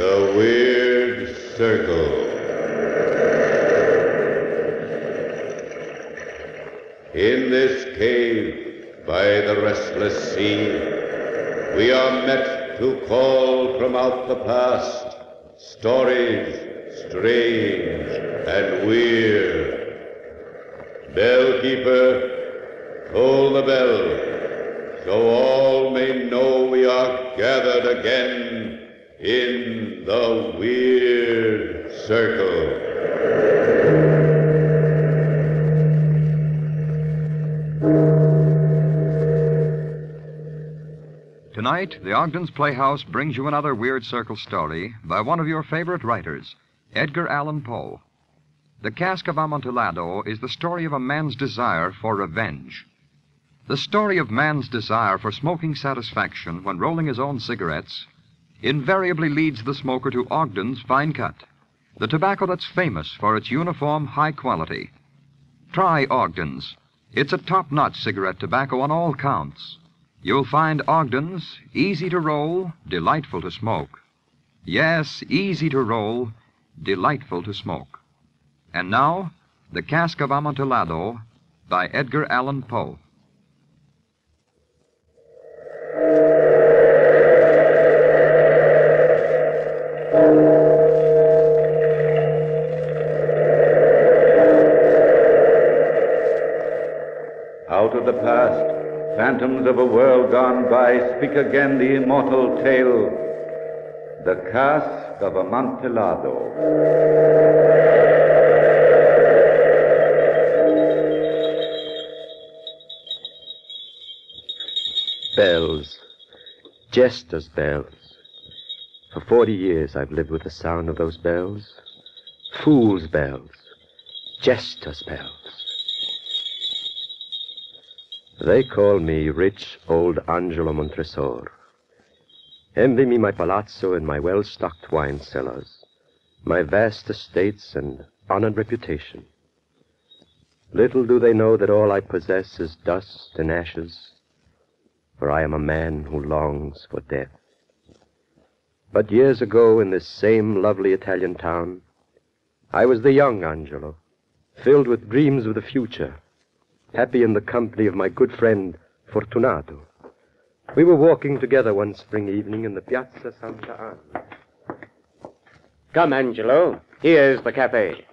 The Weird Circle. In this cave by the restless sea, we are met to call from out the past stories strange and weird. Bellkeeper, toll the bell, so all may know we are gathered again in the Weird Circle. Tonight, the Ogden's Playhouse brings you another Weird Circle story by one of your favorite writers, Edgar Allan Poe. The Cask of Amontillado is the story of a man's desire for revenge. The story of man's desire for smoking satisfaction when rolling his own cigarettes invariably leads the smoker to Ogden's Fine Cut, the tobacco that's famous for its uniform high quality. Try Ogden's. It's a top notch cigarette tobacco on all counts. You'll find Ogden's easy to roll, delightful to smoke. Yes, easy to roll, delightful to smoke. And now, The Cask of Amontillado by Edgar Allan Poe. Out of the past, phantoms of a world gone by speak again the immortal tale, the cask of Amontillado. Bells. Jester's bells. For forty years I've lived with the sound of those bells. Fool's bells. Jester's bells. They call me rich old Angelo Montresor. Envy me my palazzo and my well stocked wine cellars, my vast estates and honored reputation. Little do they know that all I possess is dust and ashes, for I am a man who longs for death. But years ago, in this same lovely Italian town, I was the young Angelo, filled with dreams of the future, happy in the company of my good friend Fortunato. We were walking together one spring evening in the Piazza Santa Anna. Come, Angelo. Here's the cafe.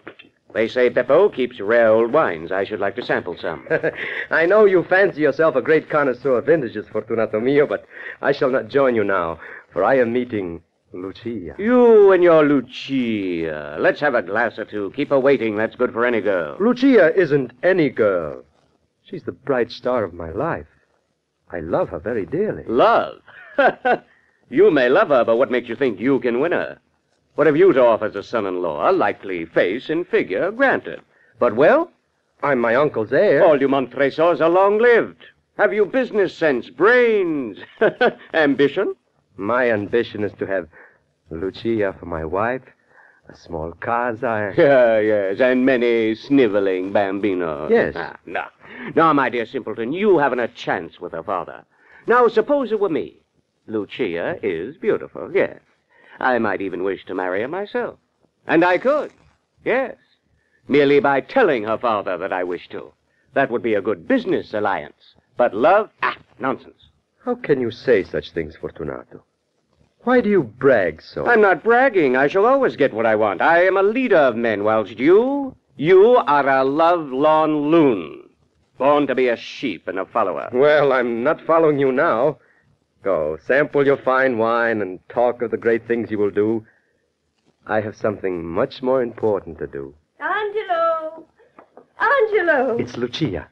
They say Beppo keeps rare old wines. I should like to sample some. I know you fancy yourself a great connoisseur of vintages, Fortunato mio, but I shall not join you now, for I am meeting Lucia. you and your Lucia. Let's have a glass or two. Keep her waiting. That's good for any girl. Lucia isn't any girl. She's the bright star of my life. I love her very dearly. Love. you may love her, but what makes you think you can win her? What have you to offer as a son-in-law? A likely face and figure, granted. But, well, I'm my uncle's heir. all you Montresors are long-lived. Have you business sense, brains, ambition? My ambition is to have Lucia for my wife, a small casa. Yeah, yes, and many sniveling bambinos. Yes. Ah, no. Now, my dear simpleton, you haven't a chance with her father. Now, suppose it were me. Lucia is beautiful, yes. I might even wish to marry her myself. And I could, yes. Merely by telling her father that I wish to. That would be a good business alliance. But love? Ah, nonsense. How can you say such things, Fortunato? Why do you brag so? I'm not bragging. I shall always get what I want. I am a leader of men, whilst you, you are a love-lorn loon. Born to be a sheep and a follower. Well, I'm not following you now. Go, sample your fine wine and talk of the great things you will do. I have something much more important to do. Angelo! Angelo! It's Lucia.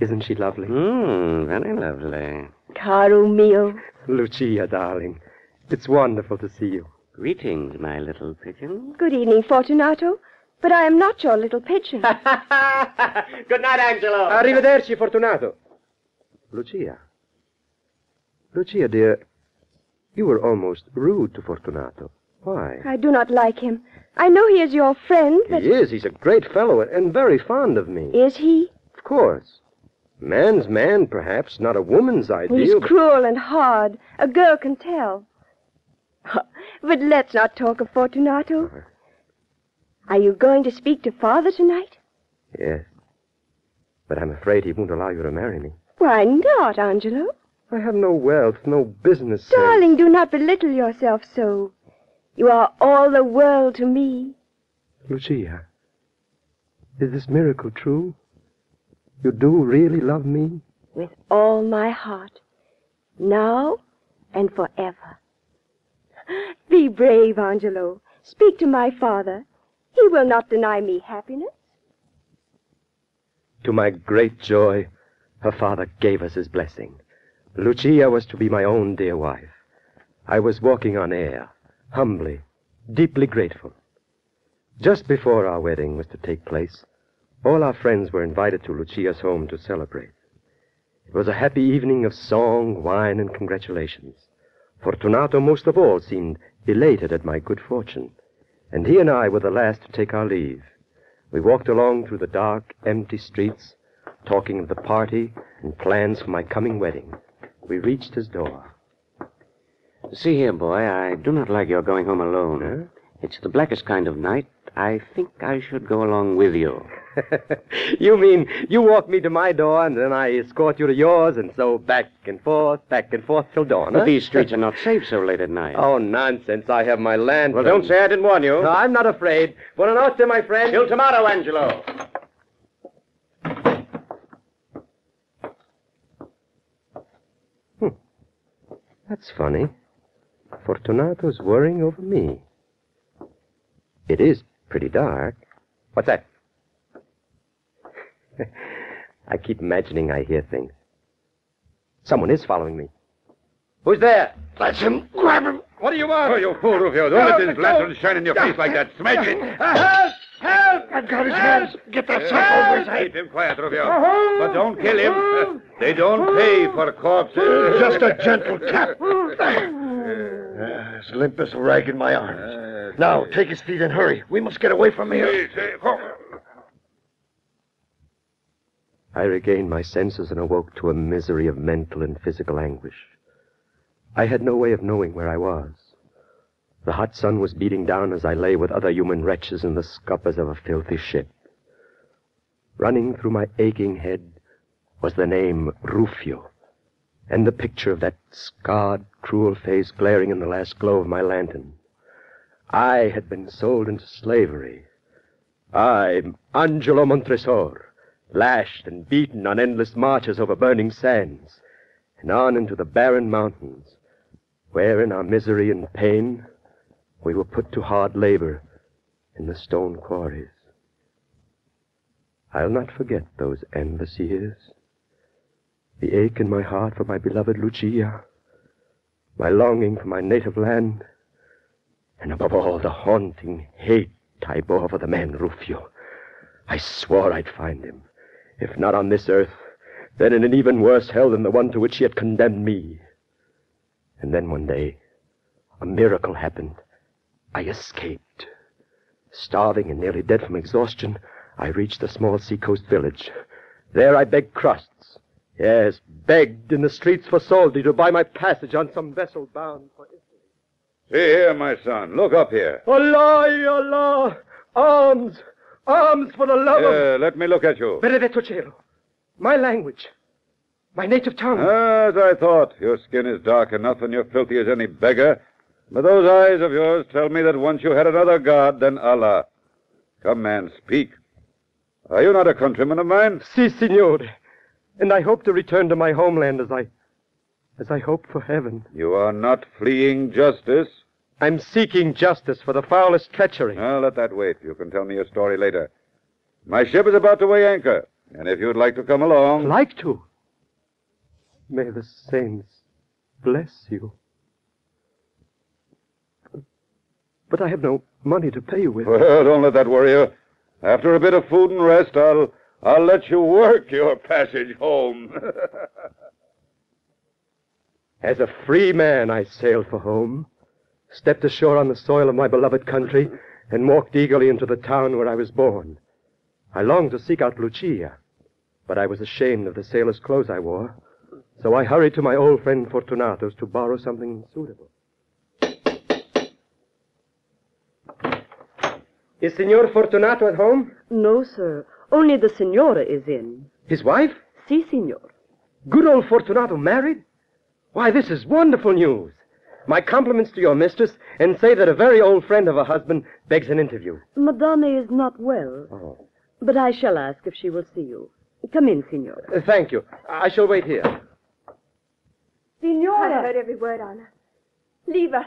Isn't she lovely? Hmm, very lovely. Caro mio. Lucia, darling. It's wonderful to see you. Greetings, my little pigeon. Good evening, Fortunato. But I am not your little pigeon. Good night, Angelo. Arrivederci, Fortunato. Lucia. Lucia, dear, you were almost rude to Fortunato. Why? I do not like him. I know he is your friend, but He is. He's a great fellow and very fond of me. is he? Of course. Man's man, perhaps, not a woman's He's ideal. but- cruel and hard. A girl can tell. But let's not talk of Fortunato. Are you going to speak to Father tonight? Yes. But I'm afraid he won't allow you to marry me. Why not, Angelo? I have no wealth, no business sense. Darling, do not belittle yourself so. You are all the world to me. Lucia, is this miracle true? You do really love me? With all my heart. Now and forever. Be brave, Angelo. Speak to my father. He will not deny me happiness. To my great joy, her father gave us his blessing. Lucia was to be my own dear wife. I was walking on air, humbly, deeply grateful. Just before our wedding was to take place, all our friends were invited to Lucia's home to celebrate. It was a happy evening of song, wine, and congratulations. Fortunato most of all seemed elated at my good fortune, and he and I were the last to take our leave. We walked along through the dark, empty streets, talking of the party and plans for my coming wedding. We reached his door. See here, boy, I do not like your going home alone. Huh? It's the blackest kind of night. I think I should go along with you. you mean you walk me to my door and then I escort you to yours and so back and forth, back and forth till dawn? But huh? these streets are not safe so late at night. Oh, nonsense. I have my lantern. well, don't say I didn't warn you. No, I'm not afraid. Buonanotte, my friend. Till tomorrow, Angelo. Hmm. That's funny. Fortunato's worrying over me. It is pretty dark. What's that? I keep imagining I hear things. Someone is following me. Who's there? That's him. Grab him. What do you want? Oh, you fool, Rufio. Don't let this lantern shine in your face like that. Smash it. Help! Help! I've got his hands. Get that sack over his head. Keep him quiet, Rufio. But don't kill him. They don't pay for corpses. Just a gentle tap. Uh, as limp as a rag in my arms. Now, take his feet and hurry. We must get away from here. I regained my senses and awoke to a misery of mental and physical anguish. I had no way of knowing where I was. The hot sun was beating down as I lay with other human wretches in the scuppers of a filthy ship. Running through my aching head was the name Rufio, and the picture of that scarred, cruel face glaring in the last glow of my lantern. I had been sold into slavery. I, Angelo Montresor, lashed and beaten on endless marches over burning sands, and on into the barren mountains, where in our misery and pain we were put to hard labor in the stone quarries. I'll not forget those endless years. The ache in my heart for my beloved Lucia, my longing for my native land, and above all the haunting hate I bore for the man Rufio. I swore I'd find him, if not on this earth, then in an even worse hell than the one to which he had condemned me. And then one day, a miracle happened. I escaped. Starving and nearly dead from exhaustion, I reached a small seacoast village. There I begged crusts. Yes, begged in the streets for soldi to buy my passage on some vessel bound for Italy. See here, my son. Look up here. Allah, Allah! Arms! Arms for the love of... Let me look at you. Benedetto Cielo. My language. My native tongue. As I thought, your skin is dark enough and you're filthy as any beggar. But those eyes of yours tell me that once you had another god than Allah. Come, man, speak. Are you not a countryman of mine? Si, signore. And I hope to return to my homeland as I... as I hope for heaven. You are not fleeing justice. I'm seeking justice for the foulest treachery. Well, let that wait. You can tell me your story later. My ship is about to weigh anchor, and if you'd like to come along. Like to. May the saints bless you. But I have no money to pay you with. Well, don't let that worry you. After a bit of food and rest, I'll I'll let you work your passage home. As a free man, I sailed for home, stepped ashore on the soil of my beloved country, and walked eagerly into the town where I was born. I longed to seek out Lucia, but I was ashamed of the sailor's clothes I wore, so I hurried to my old friend Fortunato's to borrow something suitable. Is Signor Fortunato at home? No, sir. Only the Signora is in. His wife? Si, Signor. Good old Fortunato married? Why, this is wonderful news. My compliments to your mistress, and say that a very old friend of her husband begs an interview. Madame is not well, Oh. but I shall ask if she will see you. Come in, Signora. Uh, thank you. I shall wait here. Signora! I Signora! heard every word, Anna. Leave us.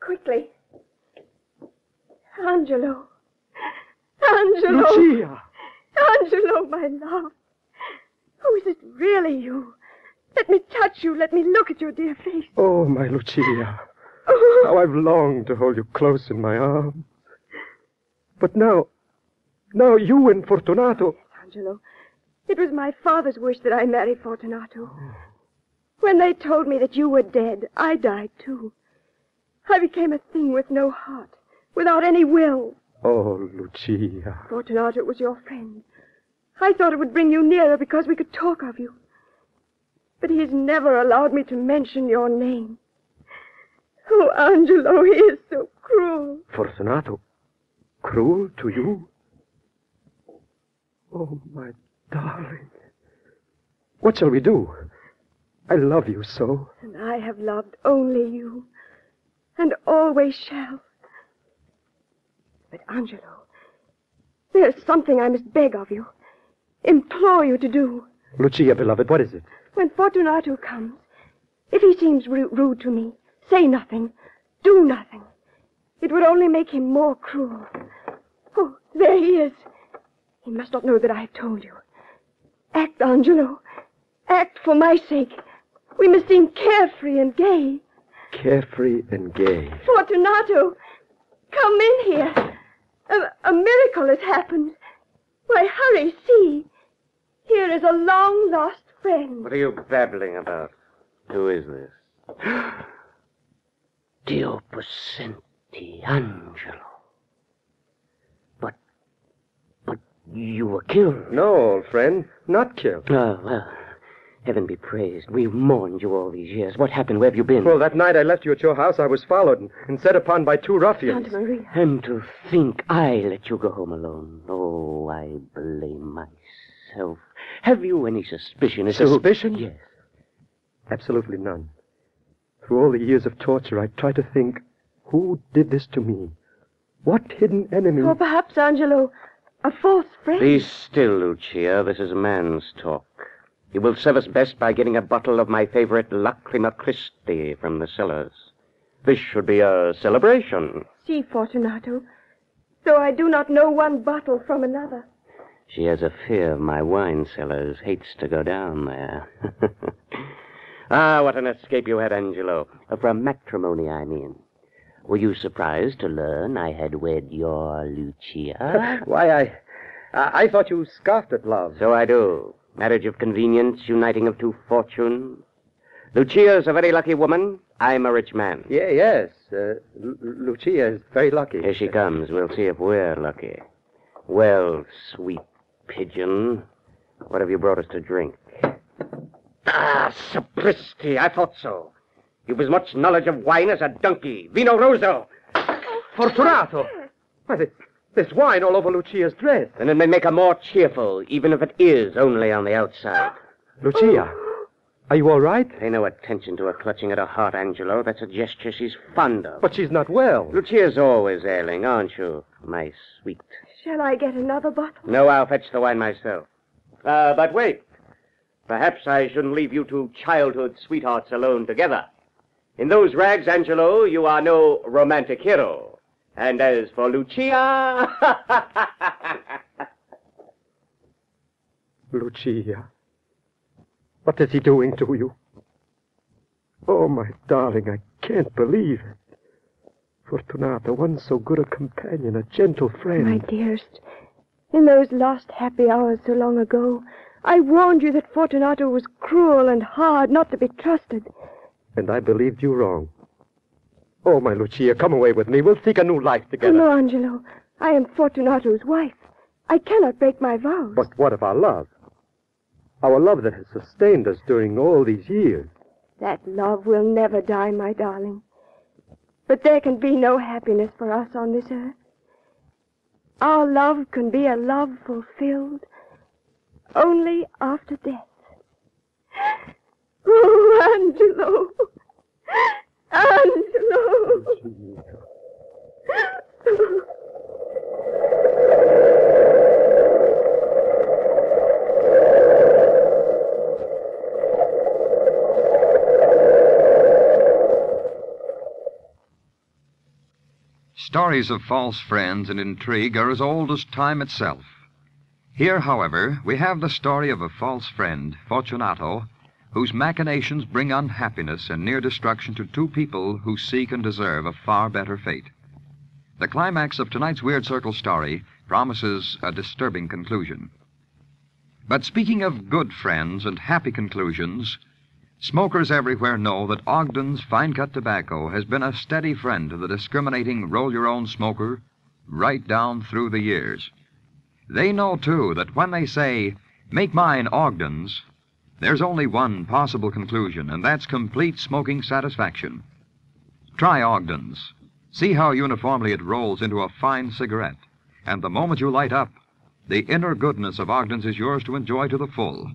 Quickly. Angelo. Angelo. Lucia! Angelo, my love. Oh, is it really you? Let me touch you. Let me look at your dear face. Oh, my Lucia. Oh, How I've longed to hold you close in my arms. But now, now you and Fortunato. Angelo, it was my father's wish that I marry Fortunato. When they told me that you were dead, I died too. I became a thing with no heart, without any will. Oh, Lucia. Fortunato was your friend. I thought it would bring you nearer because we could talk of you. But he's never allowed me to mention your name. Oh, Angelo, he is so cruel. Fortunato? Cruel to you? Oh, my darling. What shall we do? I love you so. And I have loved only you, and always shall. But, Angelo, there's something I must beg of you, implore you to do. Lucia, beloved, what is it? When Fortunato comes, if he seems ru- rude to me, say nothing, do nothing. It would only make him more cruel. Oh, there he is. He must not know that I have told you. Act, Angelo. Act for my sake. We must seem carefree and gay. Carefree and gay. Fortunato, come in here. A, a miracle has happened. Why, hurry, see. Here is a long lost friend. What are you babbling about? Who is this? Dio Possenti, Angelo. But, but you were killed. No, old friend, not killed. Oh, well, heaven be praised. We've mourned you all these years. What happened? Where have you been? Well, that night I left you at your house, I was followed and, and set upon by two ruffians. Santa Maria. And to think I let you go home alone. Oh, I blame myself. Have you any suspicion as to who- Suspicion? Yes. Absolutely none. Through all the years of torture, I try to think who did this to me? What hidden enemy? Or perhaps, Angelo, a false friend. Be still, Lucia. This is man's talk. You will serve us best by getting a bottle of my favorite Lacrima Christi from the cellars. This should be a celebration. See, Fortunato. Though I do not know one bottle from another. She has a fear of my wine cellars hates to go down there. ah, what an escape you had, Angelo. Uh, From matrimony, I mean. Were you surprised to learn I had wed your Lucia? Why, I, I. Thought you scoffed at love. so I do. Marriage of convenience, uniting of two fortunes. Lucia's a very lucky woman. I'm a rich man. Yeah, yes. Uh, Lu- Lucia is very lucky. Here she comes. We'll see if we're lucky. Well, sweet pigeon, what have you brought us to drink? Ah, sapristi, I thought so. You've as much knowledge of wine as a donkey. Vino Rosso. Fortunato! Why, this, this wine all over Lucia's dress. And it may make her more cheerful, even if it is only on the outside. Lucia, are you all right? Pay no attention to her clutching at her heart, Angelo. That's a gesture she's fond of. But she's not well. Lucia's always ailing, aren't you, my sweet? Shall I get another bottle? No, I'll fetch the wine myself. Uh, but wait. Perhaps I shouldn't leave you two childhood sweethearts alone together. In those rags, Angelo, you are no romantic hero. And as for Lucia. Lucia, what is he doing to you? Oh, my darling, I can't believe it. Fortunato, one so good a companion, a gentle friend. My dearest, in those lost happy hours so long ago, I warned you that Fortunato was cruel and hard, not to be trusted. And I believed you wrong. Oh, my Lucia, come away with me. We'll seek a new life Oh, together. no, Angelo. I am Fortunato's wife. I cannot break my vows. But what of our love? Our love that has sustained us during all these years. That love will never die, my darling. But there can be no happiness for us on this earth. Our love can be a love fulfilled only after death. Oh, Angelo! Angelo! Stories of false friends and intrigue are as old as time itself. Here, however, we have the story of a false friend, Fortunato, whose machinations bring unhappiness and near destruction to two people who seek and deserve a far better fate. The climax of tonight's Weird Circle story promises a disturbing conclusion. But speaking of good friends and happy conclusions, smokers everywhere know that Ogden's fine cut tobacco has been a steady friend to the discriminating roll your own smoker right down through the years. They know, too, that when they say, make mine Ogden's, there's only one possible conclusion, and that's complete smoking satisfaction. Try Ogden's. See how uniformly it rolls into a fine cigarette. And the moment you light up, the inner goodness of Ogden's is yours to enjoy to the full.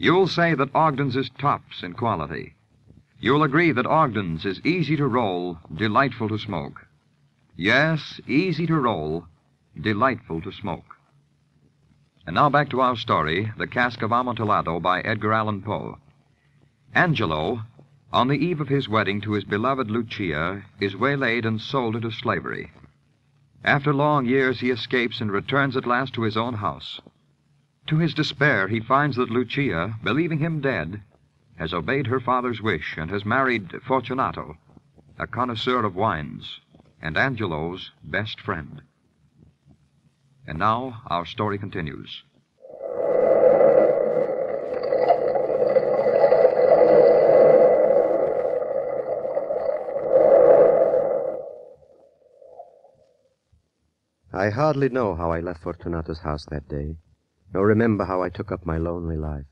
You'll say that Ogden's is tops in quality. You'll agree that Ogden's is easy to roll, delightful to smoke. Yes, easy to roll, delightful to smoke. And now back to our story The Cask of Amontillado by Edgar Allan Poe. Angelo, on the eve of his wedding to his beloved Lucia, is waylaid and sold into slavery. After long years, he escapes and returns at last to his own house. To his despair, he finds that Lucia, believing him dead, has obeyed her father's wish and has married Fortunato, a connoisseur of wines, and Angelo's best friend. And now our story continues. I hardly know how I left Fortunato's house that day, nor remember how I took up my lonely life.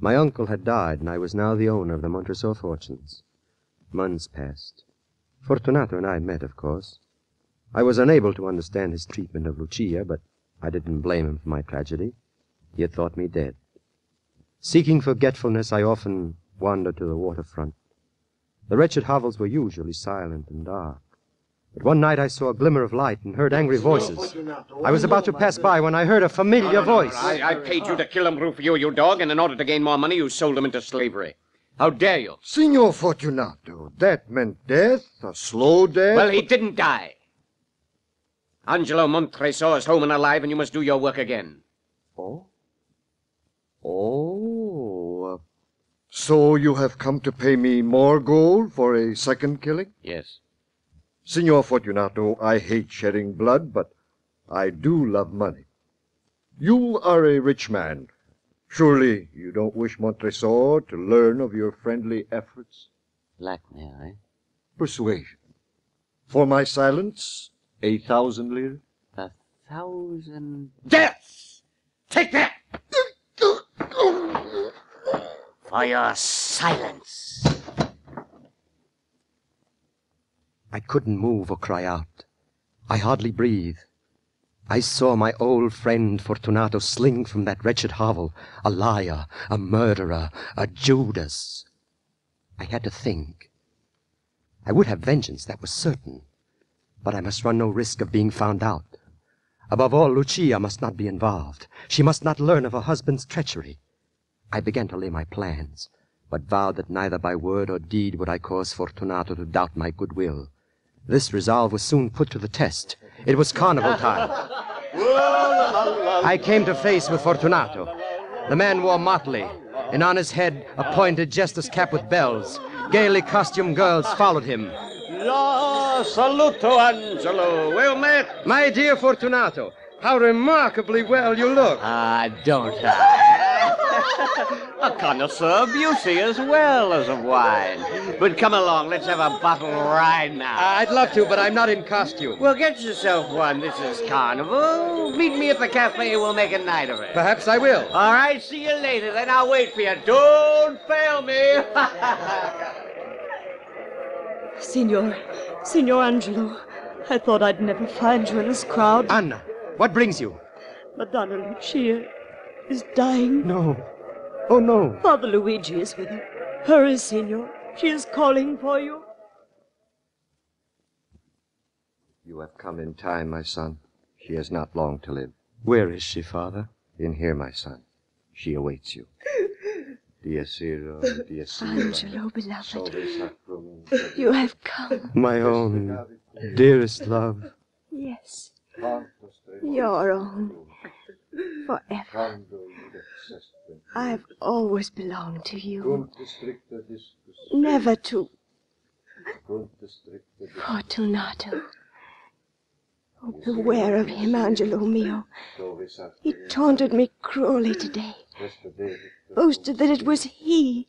My uncle had died, and I was now the owner of the Montresor fortunes. Months passed. Fortunato and I met, of course. I was unable to understand his treatment of Lucia, but I didn't blame him for my tragedy. He had thought me dead. Seeking forgetfulness, I often wandered to the waterfront. The wretched hovels were usually silent and dark. But one night I saw a glimmer of light and heard angry voices. I was about to pass by when I heard a familiar voice. I, I paid you to kill him, Rufio, you dog, and in order to gain more money, you sold him into slavery. How dare you? Signor Fortunato, that meant death, a slow death. Well, he didn't die. Angelo Montresor is home and alive, and you must do your work again. Oh? Oh. uh, so you have come to pay me more gold for a second killing? Yes. Signor Fortunato, I hate shedding blood, but I do love money. You are a rich man. Surely you don't wish Montresor to learn of your friendly efforts? Blackmail, eh? Persuasion. For my silence, a thousand lire. A thousand deaths! Take that! For your silence. I couldn't move or cry out. I hardly breathed. I saw my old friend Fortunato sling from that wretched hovel, a liar, a murderer, a Judas. I had to think. I would have vengeance, that was certain. But I must run no risk of being found out. Above all, Lucia must not be involved. She must not learn of her husband's treachery. I began to lay my plans, but vowed that neither by word or deed would I cause Fortunato to doubt my goodwill. This resolve was soon put to the test. It was carnival time. I came to face with Fortunato. The man wore motley, and on his head a pointed jester's cap with bells. Gaily costumed girls followed him. La saluto, Angelo. Well met. My dear Fortunato, how remarkably well you look. Ah, don't I? A connoisseur of beauty as well as of wine. But come along, let's have a bottle right now. I'd love to, but I'm not in costume. Well, get yourself one. This is carnival. Meet me at the cafe. We'll make a night of it. Perhaps I will. All right, see you later. Then I'll wait for you. Don't fail me. Signor, Signor Angelo, I thought I'd never find you in this crowd. Anna, What brings you? Madonna Lucia is dying. No. Oh, no. Father Luigi is with her. Hurry, Signor. She is calling for you. You have come in time, my son. She has not long to live. Where is she, Father? In here, my son. She awaits you. Diasiro, Diasiro. Angelo, beloved, you have come. My own dearest love. Yes, your own. Forever. I've always belonged to you. Never to Fortunato. Oh, beware of him, Angelo mio. He taunted me cruelly today. Boasted that it was he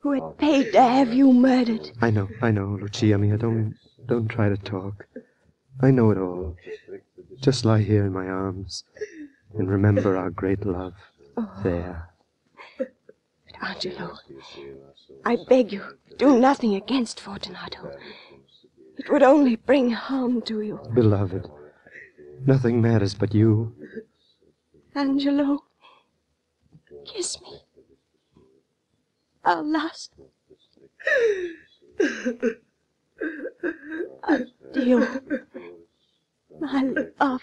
who had paid to have you murdered. I know, I know, Lucia mia. Don't, don't try to talk. I know it all. Just lie here in my arms and remember our great love. There. But Angelo, I beg you, do nothing against Fortunato. It would only bring harm to you. Beloved, nothing matters but you. Angelo, kiss me. Our last. Addio, my love.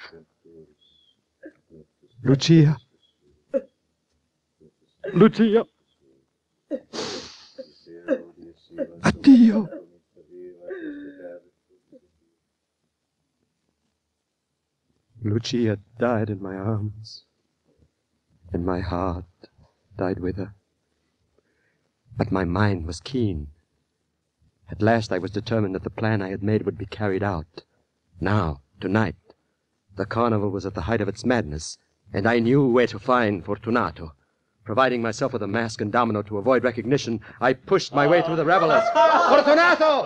Lucia. Lucia. Addio. Lucia died in my arms, and my heart died with her. But my mind was keen. At last I was determined that the plan I had made would be carried out. Now, tonight, the carnival was at the height of its madness, and I knew where to find Fortunato. Providing myself with a mask and domino to avoid recognition, I pushed my way through the revelers. Fortunato!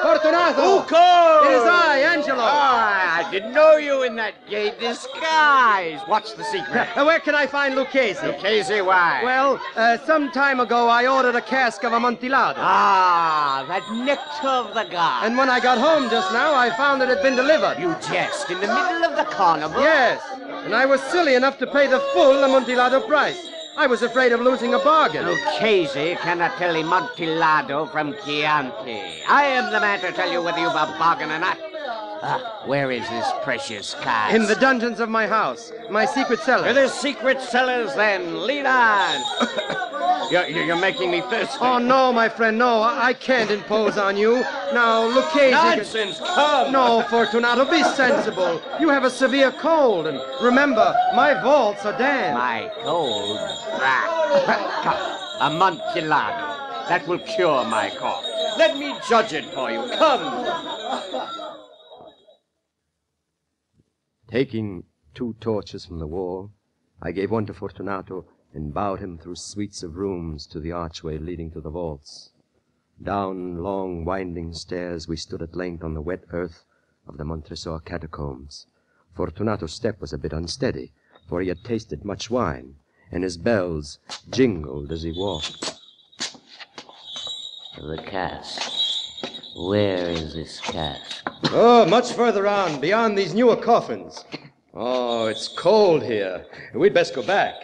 Fortunato! Who called? It is I, Angelo. Ah, I didn't know you in that gay disguise. What's the secret? Uh, where can I find Lucchese? Casey, why? Well, uh, some time ago I ordered a cask of Amontillado. Ah, that nectar of the gods. And when I got home just now, I found that it had been delivered. You jest in the middle of the carnival? Yes, and I was silly enough to pay the full Amontillado price. I was afraid of losing a bargain. Lucchese cannot tell Amontillado from Chianti. I am the man to tell you whether you've a bargain or not. Ah, where is this precious cask? In the dungeons of my house, my secret cellar. To the secret cellars, then. Lead on. you're, you're making me thirsty. Oh, no, my friend, no. I can't impose on you. Now, Lucchese... Nonsense, come. No, Fortunato, be sensible. You have a severe cold, and remember, my vaults are damp. My cold. Ah. come. Amontillado. That will cure my cough. Let me judge it for you. Come. Taking two torches from the wall, I gave one to Fortunato and bowed him through suites of rooms to the archway leading to the vaults. Down long, winding stairs, we stood at length on the wet earth of the Montresor catacombs. Fortunato's step was a bit unsteady, for he had tasted much wine, and his bells jingled as he walked. The cask. Where is this cask? Oh, much further on, beyond these newer coffins. Oh, it's cold here. We'd best go back.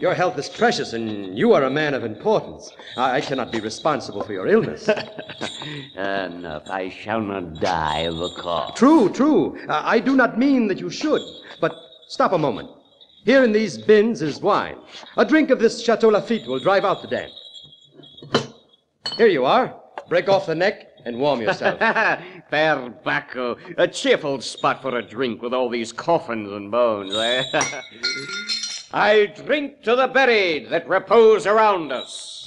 Your health is precious, and you are a man of importance. I, I cannot be responsible for your illness. Enough. I shall not die of a cough. true, true. Uh, I do not mean that you should. But stop a moment. Here in these bins is wine. A drink of this Chateau Lafite will drive out the damp. Here you are. Break off the neck and warm yourself. Per Bacco. A cheerful spot for a drink with all these coffins and bones, eh? I drink to the buried that repose around us.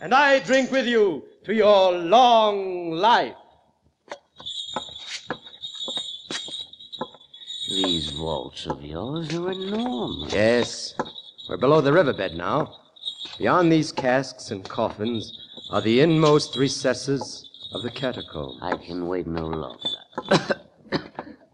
and I drink with you to your long life. These vaults of yours are enormous. Yes. We're below the riverbed now. Beyond these casks and coffins are the inmost recesses of the catacomb. I can wait no longer.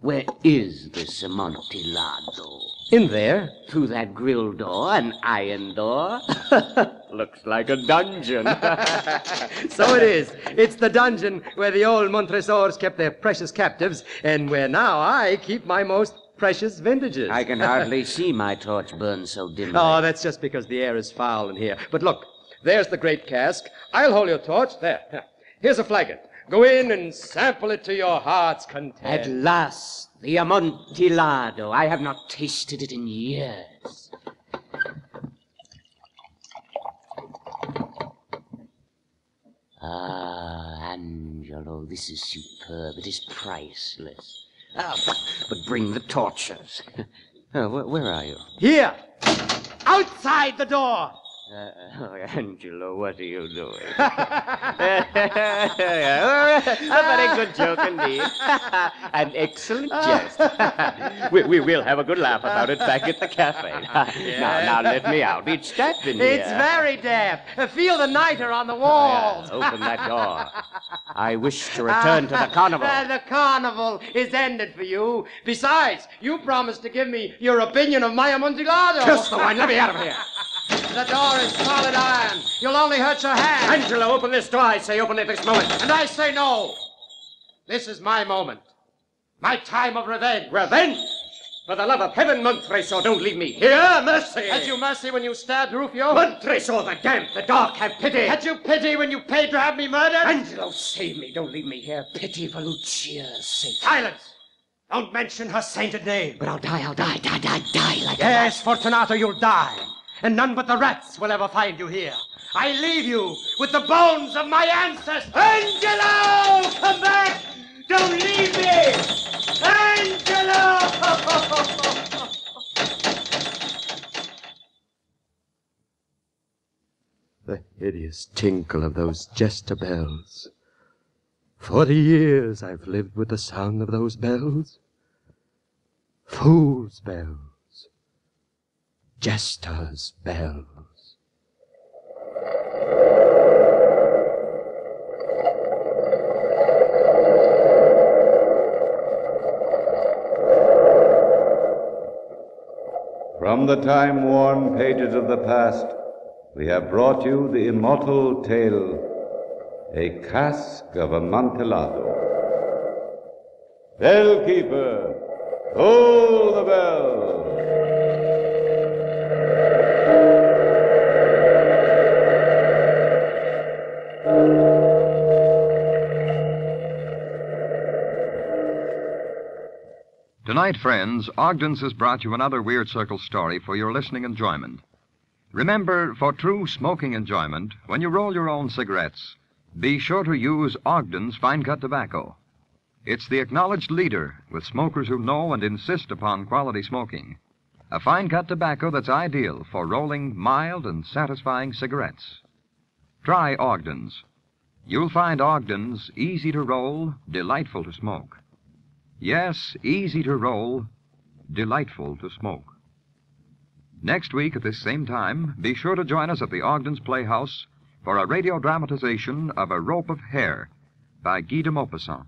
Where is this Amontillado? In there, Through that grill door, an iron door? Looks like a dungeon. so it is. It's the dungeon where the old Montresors kept their precious captives, and where now I keep my most precious vintages. I can hardly see my torch burn so dimly. Oh, that's just because the air is foul in here. But look, there's the great cask. I'll hold your torch. There. Here's a flagon. Go in and sample it to your heart's content. At last, the Amontillado. I have not tasted it in years. Ah, Angelo, this is superb. It is priceless. Ah, but, but bring the torches. oh, where are you? Here! Outside the door! Uh, oh, Angelo, what are you doing? A very good joke indeed. An excellent jest. we, we will have a good laugh about it back at the cafe. now, now, let me out. It's damp in here. It's very damp. Feel the niter on the walls. Yeah, open that door. I wish to return to the carnival. Uh, the carnival is ended for you. Besides, you promised to give me your opinion of my Amontillado. Kiss the wine. Let me out of here. The door is solid iron. You'll only hurt your hand. Angelo, open this door. I say open it this moment. And I say no. This is my moment. My time of revenge. Revenge? For the love of heaven, Montresor, don't leave me here. Mercy. Had you mercy when you stabbed Rufio? Montresor, the damned, the dark, have pity. Had you pity when you paid to have me murdered? Angelo, save me. Don't leave me here. Pity for Lucia's sake. Silence. Don't mention her sainted name. But I'll die, I'll die, die, die, die like Yes, Fortunato, you'll die. And none but the rats will ever find you here. I leave you with the bones of my ancestors. Angelo! Come back! Don't leave me! Angelo! The hideous tinkle of those jester bells. Forty years I've lived with the sound of those bells. Fool's bells. Jester's bells. From the time worn pages of the past, we have brought you the immortal tale, A Cask of Amontillado. Bellkeeper, toll the bell! Tonight, friends, Ogden's has brought you another Weird Circle story for your listening enjoyment. Remember, for true smoking enjoyment, when you roll your own cigarettes, be sure to use Ogden's fine cut tobacco. It's the acknowledged leader with smokers who know and insist upon quality smoking. A fine cut tobacco that's ideal for rolling mild and satisfying cigarettes. Try Ogden's. You'll find Ogden's easy to roll, delightful to smoke. Yes, easy to roll, delightful to smoke. Next week at this same time, be sure to join us at the Ogden's Playhouse for a radio dramatization of A Rope of Hair by Guy de Maupassant.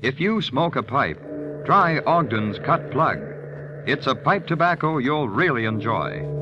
If you smoke a pipe, try Ogden's Cut Plug. It's a pipe tobacco you'll really enjoy.